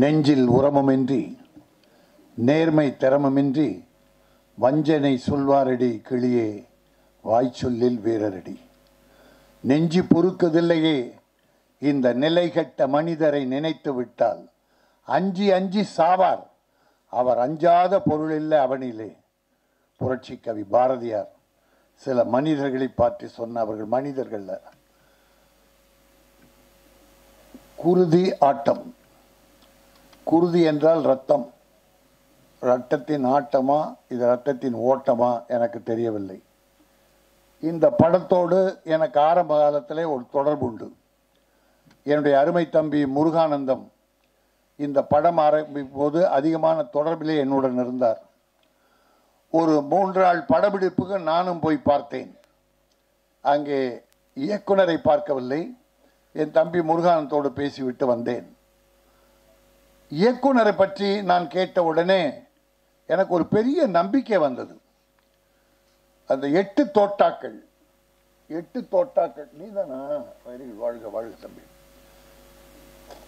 நெஞ்சில் உரமுமின்றி நேர்மை திறமுமின்றி வஞ்சனை சொல்வாரடி கிளியே வாய்ச்சொல்லில் வீரரடி. நெஞ்சு பொறுக்கதில்லையே இந்த நிலை கட்ட மனிதரை நினைத்து விட்டால் அஞ்சி அஞ்சி சாவார் அவர் அஞ்சாத பொருளில்லை அவனிலே. புரட்சி கவி பாரதியார் சில மனிதர்களை பற்றி சொன்ன அவர்கள் மனிதர்கள் குருதி ஆட்டம். குருதி என்றால் ரத்தம். ரத்தத்தின் ஆட்டமா இது ரத்தத்தின் ஓட்டமா எனக்கு தெரியவில்லை. இந்த படத்தோடு எனக்கு ஆரம்ப காலத்திலே ஒரு தொடர்பு உண்டு. என்னுடைய அருமை தம்பி முருகானந்தம் இந்த படம் ஆரம்பிக்கும் போது அதிகமான தொடர்பிலே என்னுடன் இருந்தார். ஒரு மூன்று நாள் படப்பிடிப்புக்கு நானும் போய் பார்த்தேன். அங்கே இயக்குனரை பார்க்கவில்லை. என் தம்பி முருகானந்தோடு பேசிவிட்டு வந்தேன். இயக்குனரை பற்றி நான் கேட்ட உடனே எனக்கு ஒரு பெரிய நம்பிக்கை வந்தது. அந்த எட்டு தோட்டாக்கள் எட்டு தோட்டாக்கள் நீதானா? வெரி வாழ்க வாழ்க தம்பி.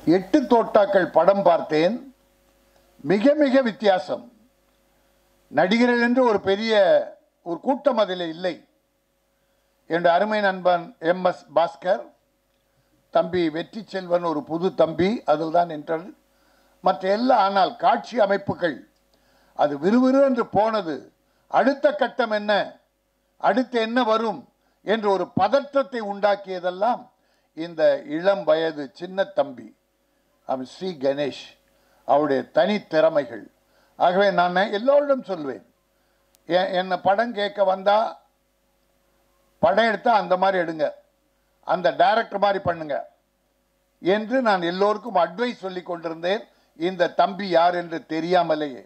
எட்டு தோட்டாக்கள் படம் பார்த்தேன். மிக மிக வித்தியாசம். நடிகர்கள் என்று ஒரு பெரிய ஒரு கூட்டம் அதில் இல்லை. என்ற அருமை நண்பன் எம் எஸ் பாஸ்கர் தம்பி வெற்றி செல்வன் ஒரு புது தம்பி அதில் தான் என்றால் மற்ற எல்லா ஆனால் காட்சி அமைப்புகள். அது விறுவிறு என்று போனது. அடுத்த கட்டம் என்ன? அடுத்து என்ன வரும்? என்று ஒரு பதற்றத்தை உண்டாக்கியதெல்லாம் இந்த இளம் வயது சின்ன தம்பி அவன் ஸ்ரீ கணேஷ் அவருடைய தனித்திறமைகள் ஆகவே நான் எல்லோரிடம் சொல்வேன் என்னை படம் கேட்க வந்தால் படம் எடுத்தால் அந்த மாதிரி எடுங்க அந்த டைரக்டர் மாதிரி பண்ணுங்க என்று நான் எல்லோருக்கும் அட்வைஸ் சொல்லி கொண்டிருந்தேன். இந்த தம்பி யார் என்று தெரியாமலேயே.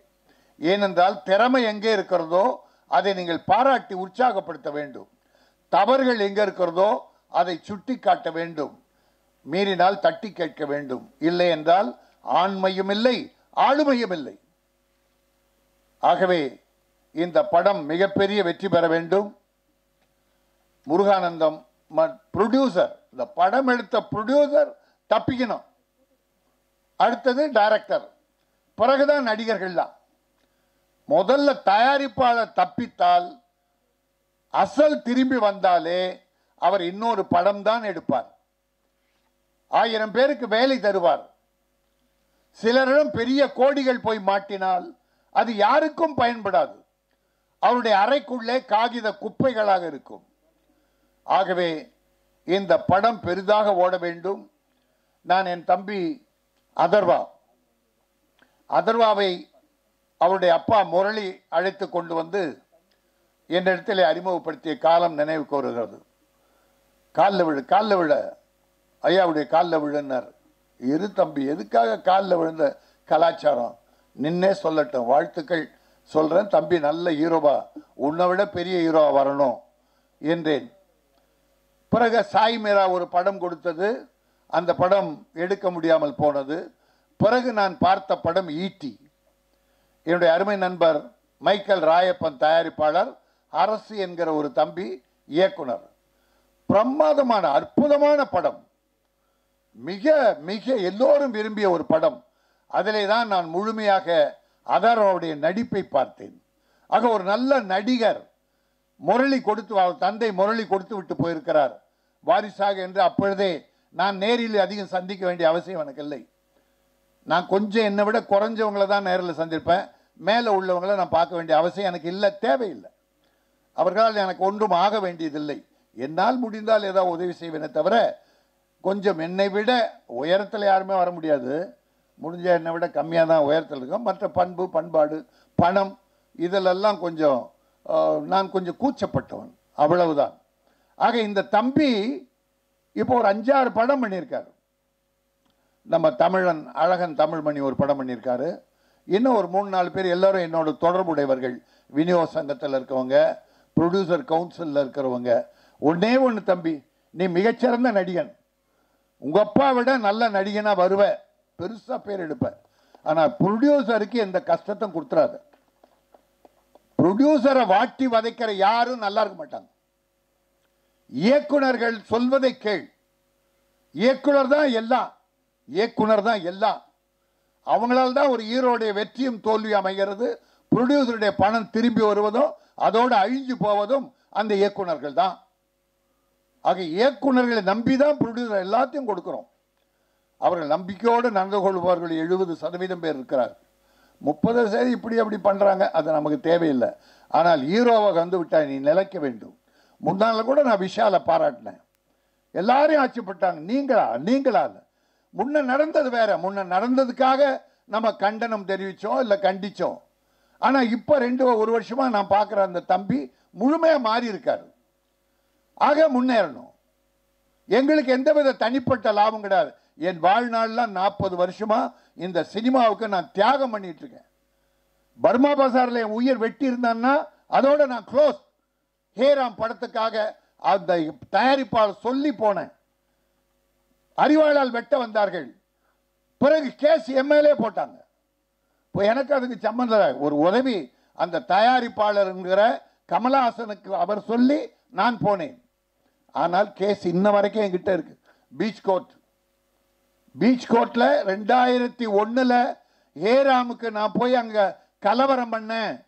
ஏனென்றால் திறமை எங்கே இருக்கிறதோ அதை நீங்கள் பாராட்டி உற்சாகப்படுத்த வேண்டும். தவறுகள் எங்கே இருக்கிறதோ அதை சுட்டி காட்ட வேண்டும். மீறினால் தட்டி கேட்க வேண்டும். இல்லை என்றால் ஆண்மையும் இல்லை ஆளுமையும் இல்லை. ஆகவே இந்த படம் மிகப்பெரிய வெற்றி பெற வேண்டும். முருகானந்தம் ப்ரொடியூசர் இந்த படம் எடுத்த ப்ரொடியூசர் தப்பிக்கணும். அடுத்தது டைரக்டர் பிறகுதான் நடிகர்கள் தான் முதல்ல தயாரிப்பாளர் தப்பித்தால் அசல் திரும்பி வந்தாலே அவர் இன்னொரு படம் தான் எடுப்பார். ஆயிரம் பேருக்கு வேலை தருவார். சிலரிடம் பெரிய கோடிகள் போய் மாட்டினால் அது யாருக்கும் பயன்படாது. அவருடைய அறைக்குள்ளே காகித குப்பைகளாக இருக்கும். ஆகவே இந்த படம் பெரிதாக ஓட வேண்டும். நான் என் தம்பி அதர்வா. அதர்வாவை அவருடைய அப்பா முரளி அழைத்து கொண்டு வந்து என்னிடத்தில் அறிமுகப்படுத்திய காலம் நினைவுக்கு வருகிறது காலில் விழு காலில் விழ. ஐயாவுடைய காலில் விழுன்னார் இரு தம்பி எதுக்காக காலில் விழுந்த கலாச்சாரம்? நின்னே சொல்லட்டும் வாழ்த்துக்கள் சொல்கிறேன் தம்பி நல்ல ஹீரோவா. உன்னை விட பெரிய ஹீரோவா வரணும் என்றேன். பிறகு சாய் மீரா ஒரு படம் கொடுத்தது. அந்த படம் எடுக்க முடியாமல் போனது. பிறகு நான் பார்த்த படம் ஈட்டி. என்னுடைய அருமை நண்பர் மைக்கேல் ராயப்பன் தயாரிப்பாளர் அரசு என்கிற ஒரு தம்பி இயக்குனர். பிரமாதமான அற்புதமான படம். மிக மிக எல்லோரும் விரும்பிய ஒரு படம். அதிலே தான் நான் முழுமையாக அதர்வாவுடைய நடிப்பை பார்த்தேன். ஆக ஒரு நல்ல நடிகர் முரளி கொடுத்து அவர் தந்தை முரளி கொடுத்து விட்டு போயிருக்கிறார். வாரிசாக என்று அப்பொழுதே நான் நேரில் அதிகம் சந்திக்க வேண்டிய அவசியம் எனக்கு இல்லை. நான் கொஞ்சம் என்னை விட குறைஞ்சவங்களை தான் நேரில் சந்திப்பேன். மேலே உள்ளவங்களை நான் பார்க்க வேண்டிய அவசியம் எனக்கு இல்லை தேவையில்லை. அவர்களால் எனக்கு ஒன்றும் ஆக வேண்டியதில்லை. என்னால் முடிந்தால் ஏதாவது உதவி செய்வேனே தவிர கொஞ்சம் என்னை விட உயரத்தில் யாருமே வர முடியாது. முடிஞ்ச என்னை விட கம்மியாக தான் உயரத்தில் இருக்கும். மற்ற பண்பு பண்பாடு பணம் இதிலெல்லாம் கொஞ்சம் நான் கொஞ்சம் கூச்சப்பட்டவன். அவ்வளவுதான். ஆக இந்த தம்பி இப்போ ஒரு அஞ்சாறு படம் பண்ணியிருக்காரு. நம்ம தமிழன் அழகன் தமிழ்மணி ஒரு படம் பண்ணியிருக்காரு. இன்னும் ஒரு மூணு நாலு பேர் எல்லாரும் என்னோட தொடர்புடையவர்கள். விநியோக சங்கத்தில் இருக்கவங்க ப்ரொடியூசர் கவுன்சிலில் இருக்கிறவங்க. ஒன்னே ஒன்று தம்பி நீ மிகச்சிறந்த நடிகன். உங்கள் அப்பா விட நல்ல நடிகனாக வருவ. பெருசாக பேர் எடுப்ப. ஆனால் ப்ரொடியூசருக்கு எந்த கஷ்டத்தையும் கொடுத்துறாத. ப்ரொடியூசரை வாட்டி வதைக்கிற யாரும் நல்லா இருக்க மாட்டாங்க. இயக்குனர்கள் சொல்வதை கேள். இயக்குனர் தான் எல்லாம் இயக்குனர் தான் எல்லாம் அவங்களால தான் ஒரு ஹீரோடைய வெற்றியும் தோல்வி அமைகிறது. ப்ரொடியூசருடைய பணம் திரும்பி வருவதும் அதோடு அழிஞ்சு போவதும் அந்த இயக்குனர்கள் தான். ஆக இயக்குனர்களை நம்பி தான் ப்ரொடியூசர் எல்லாத்தையும் கொடுக்குறோம். அவர்கள் நம்பிக்கையோடு நடந்து கொள்பவர்கள் எழுபது சதவீதம் பேர் இருக்கிறார். முப்பது சதவீதம் இப்படி அப்படி பண்ணுறாங்க அது நமக்கு தேவையில்லை. ஆனால் ஹீரோவை வந்து விட்டால் நீ நிலைக்க வேண்டும். முன்னால் கூட நான் விஷாலை பாராட்டினேன். எல்லாரையும் ஆட்சிப்பட்டாங்க. நீங்களா? நீங்களா? முன்ன நடந்தது வேற. முன்ன நடந்ததுக்காக நம்ம கண்டனம் தெரிவித்தோம் இல்லை கண்டிச்சோம். ஆனால் இப்போ ரெண்டு ஒரு வருஷமாக நான் பார்க்குற அந்த தம்பி முழுமையாக மாறி ஆக முன்னேறணும். எங்களுக்கு எந்தவித தனிப்பட்ட லாபம் கிடையாது. என் வாழ்நாள்லாம் நாற்பது வருஷமாக இந்த சினிமாவுக்கு நான் தியாகம் பண்ணிகிட்ருக்கேன் பர்மா பசாரில் என் உயிர் வெட்டி இருந்தான்னா அதோட நான் க்ளோஸ் ஹேராம் படத்துக்காக அந்த தயாரிப்பாளர் சொல்லி போனேன் அறிவாளால் வெட்ட வந்தார்கள். பிறகு கேஸ் எம்எல்ஏ போட்டாங்க. இப்போ எனக்கு அதுக்கு சம்மந்தம் ஒரு உதவி அந்த தயாரிப்பாளருங்கிற கமலஹாசனுக்கு அவர் சொல்லி நான் போனேன். ஆனால் கேஸ் இன்ன வரைக்கும் என்கிட்ட இருக்கு. Beach court. பீச் கோர்ட்டில் ரெண்டாயிரத்தி ஒன்றில் ஏராமுக்கு நான் போய் அங்கே கலவரம் பண்ணேன்.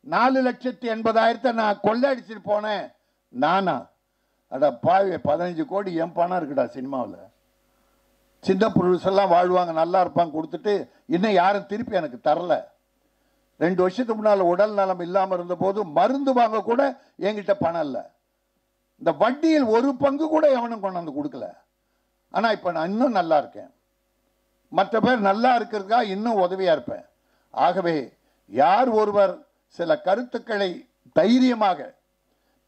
நாலு லட்சத்தி எண்பதாயிரத்தை நான் கொள்ளடிச்சிட்டு போனேன். நானா? அட பாவி பதினஞ்சு கோடி என் பணம் இருக்குடா சினிமாவில். சின்ன புருஷெல்லாம் வாழ்வாங்க நல்லா இருப்பாங்க கொடுத்துட்டு இன்னும் யாரும் திருப்பி எனக்கு தரல. ரெண்டு வருஷத்துக்கு முன்னால் உடல் நலம் இல்லாமல் இருந்தபோது மருந்து வாங்க கூட என்கிட்ட பணம் இல்லை. இந்த வட்டியில் ஒரு பங்கு கூட எவனும் கொண்டாந்து கொடுக்கல. ஆனால் இப்போ நான் இன்னும் நல்லா இருக்கேன். மற்ற பேர் நல்லா இருக்கிறதுக்கா இன்னும் உதவியாக இருப்பேன். ஆகவே யார் ஒருவர் சில கருத்துக்களை தைரியமாக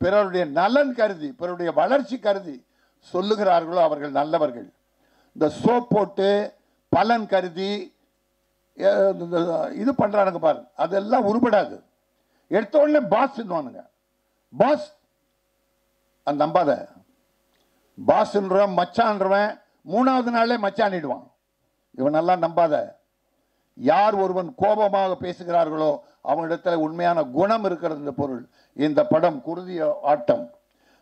பிறருடைய நலன் கருதி பிறருடைய வளர்ச்சி கருதி சொல்லுகிறார்களோ அவர்கள் நல்லவர்கள். இந்த சோப் போட்டு பலன் கருதி இது பண்ணுறானுங்க பாரு. அதெல்லாம் உருப்படாது எடுத்த உடனே பாஸ்ன்னுவானுங்க பாஸ் அது நம்பாத. பாஸ்ன்றவன் மச்சான்றவன் மூணாவது நாளே மச்சானிடுவான் இவனெல்லாம் நம்பாத. யார் ஒருவன் கோபமாக பேசுகிறார்களோ அவனிடத்துல உண்மையான குணம் இருக்கிறது இந்த பொருள். இந்த படம் குருதிய ஆட்டம்.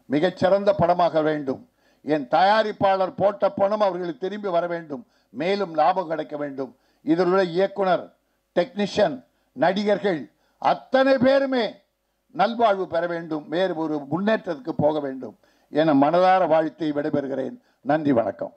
மிகச்சிறந்த படமாக வேண்டும். என் தயாரிப்பாளர் போட்ட பணம் அவர்களுக்கு திரும்பி வர வேண்டும். மேலும் லாபம் கிடைக்க வேண்டும். இதில் உள்ள இயக்குனர் டெக்னீஷியன் நடிகர்கள் அத்தனை பேருமே நல்வாழ்வு பெற வேண்டும். வேறு ஒரு முன்னேற்றத்துக்கு போக வேண்டும். என மனதார வாழ்த்தை விடைபெறுகிறேன். நன்றி வணக்கம்.